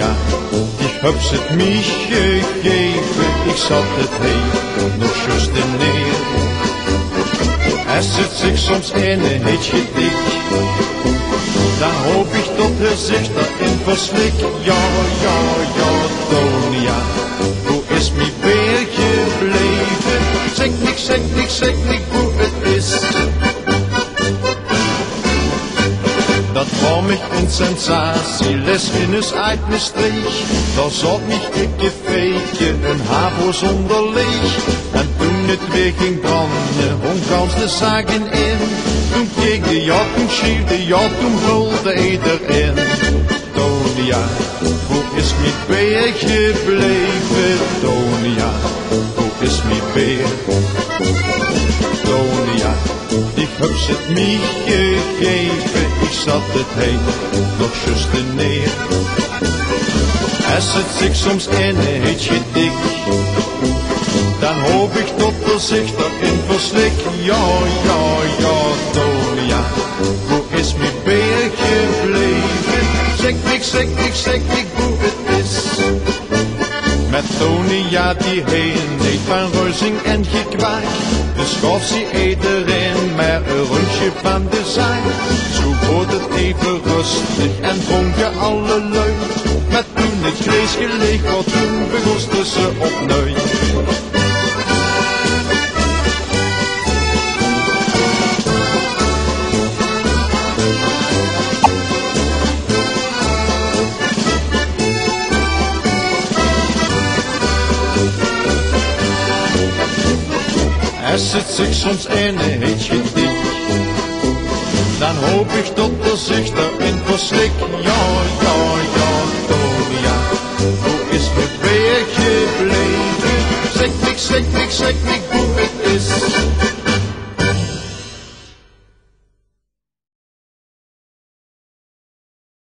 heb ze het mij gegeven, ik zat het heen nog in neer. Hij zit zich soms in een hitje dik, dan hoop ik tot hij zich daarin verslikt. Ja, ja, ja, Tonia, hoe is mijn beer gebleven? Zeg niks, zeg niks, zeg niks mich in Sensatie, les in es uit me streich. Da zat mich een habo zonder leeg. En toen het weer ging branden, gans de zagen in. Toen keek de ja, toen schielde ja, toen hulde erin. Tonia, hoe is mijn beer gebleven? Tonia, hoe is mijn beer? Tonia, ik heb ze mij gegeven, zat het heen nog juist neer. Als het zich soms een hitje dik, dan hoop ik tot er zich daarin verslik. Ja, ja, ja, Tonia, hoe is mijn beer gebleven? Zeg niks, zeg niks, zeg niks hoe het is. Met Tonia die heen deed van reuzing en gekwaak. Dus gaf ze iedereen maar een rondje van de zaak. Wordt het even rustig en dronken alle lui. Maar toen het vlees geleeg was, toen begosten ze opnieuw. Als het zich soms een dik, dan hoop ik tot de zichter in verslik. Ja, ja, ja, Tonia, hoe is het weer gebleven? Zeg ik, zeg ik, zeg hoe is.